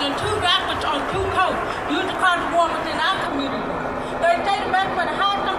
and two doctors on two coats, You're the kind of woman in our community. They say the medical and high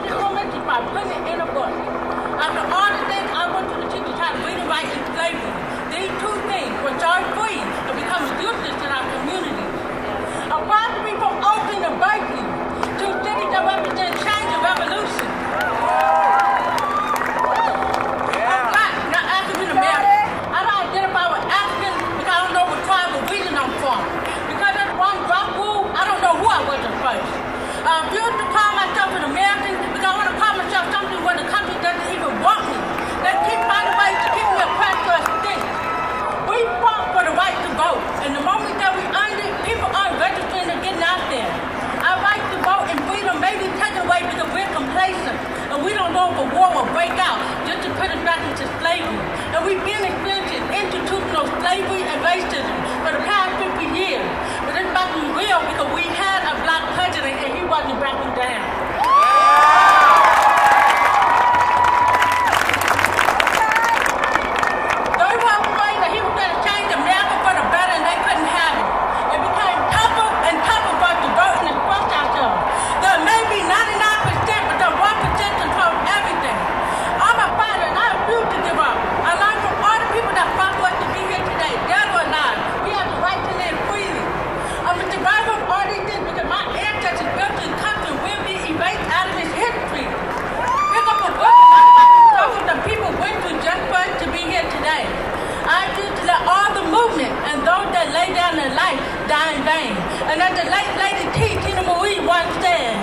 call myself an American because I want to call myself something when the country doesn't even want me. They keep finding ways to keep me oppressed or extinct. We fought for the right to vote, and the moment that we earned it, people aren't registering and getting out there. Our right to vote and freedom may be taken away because we're complacent, and we don't know if a war will break out just to put us back into slavery. And we've been experiencing institutional slavery and racism. And as the late lady T. Teena Marie once said,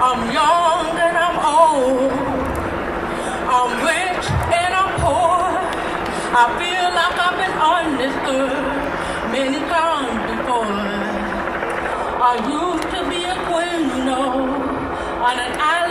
I'm young and I'm old. I'm rich and I'm poor. I feel like I've been on this earth many times before. I used to be a queen, you know, on an island